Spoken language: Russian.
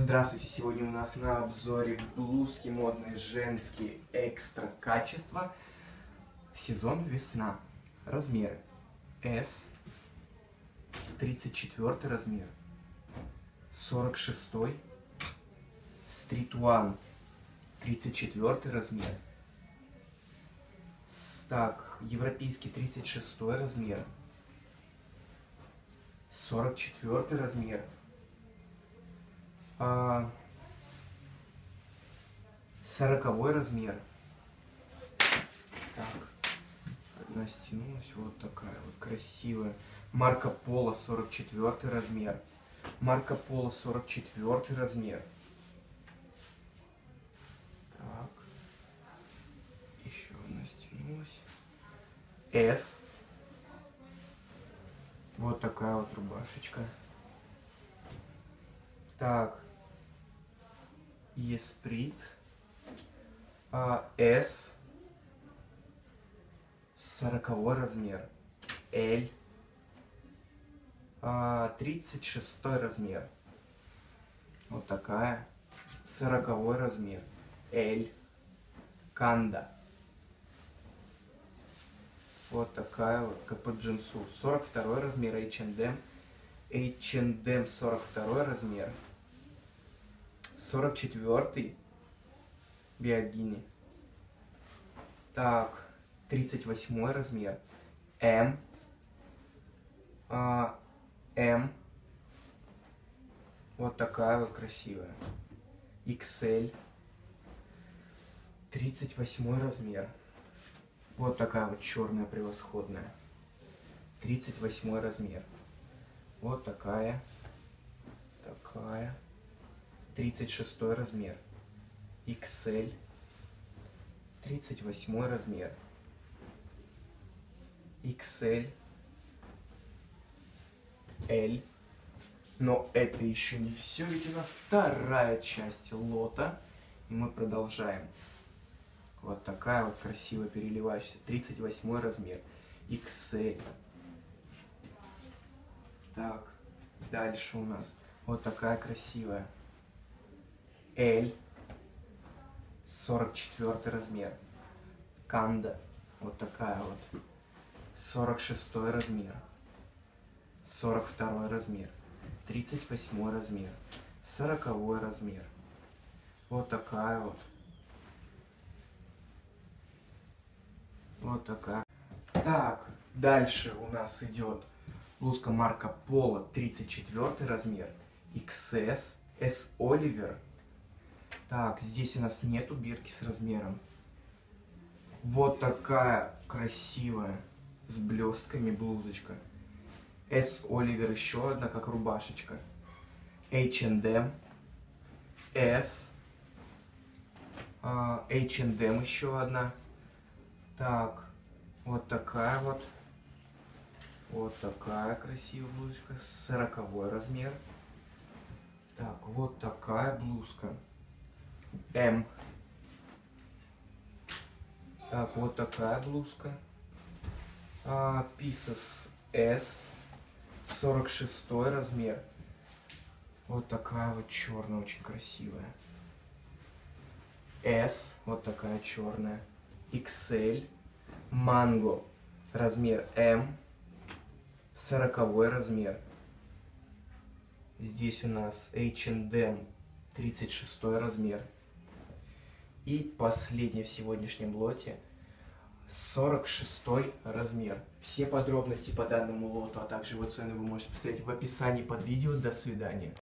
Здравствуйте! Сегодня у нас на обзоре блузки модные женские экстра качества. Сезон весна. Размеры. S. 34 размер. 46. Street One. 34 размер. Так, европейский 36 размер. 44 размер. А, сороковой размер. Так, одна стянулась, вот такая вот красивая. Марко Поло 44 размер. Марко Поло 44 размер. Так. Еще одна стянулась. S. Вот такая вот рубашечка. Так. Есприт. S. Сороковой размер. L. А, 36 размер. Вот такая. Сороковой размер. L. Канда. Вот такая вот, как джинсу. 42 размер H&M. H&M 42 размер. 44 биогини. Так, 38 размер. М. А, М. Вот такая вот красивая. XL. 38 размер. Вот такая вот черная превосходная. 38 размер. Вот такая. Такая. 36 размер. XL. 38 размер. XL. L. Но это еще не все, ведь у нас вторая часть лота. И мы продолжаем. Вот такая вот красиво переливающаяся. 38 размер. XL. Так, дальше у нас вот такая красивая. L. 44 размер. Канда. Вот такая вот. 46 размер. 42 размер. 38 размер. 40 размер. Вот такая вот. Вот такая. Так, дальше у нас идет блузка марка Пола 34 размер. XS. S Oliver. Так, здесь у нас нету бирки с размером. Вот такая красивая с блестками блузочка. S Oliver еще одна, как рубашечка. H&M. S. H&M еще одна. Так, вот такая вот. Вот такая красивая блузочка. Сороковой размер. Так, вот такая блузка. М. Так, вот такая блузка. А, Pieces S. 46 размер. Вот такая вот черная, очень красивая. S. Вот такая черная. XL, Mango, размер М, 40 размер. Здесь у нас H&M, 36 размер. И последний в сегодняшнем лоте, 46 размер. Все подробности по данному лоту, а также его цены вы можете посмотреть в описании под видео. До свидания.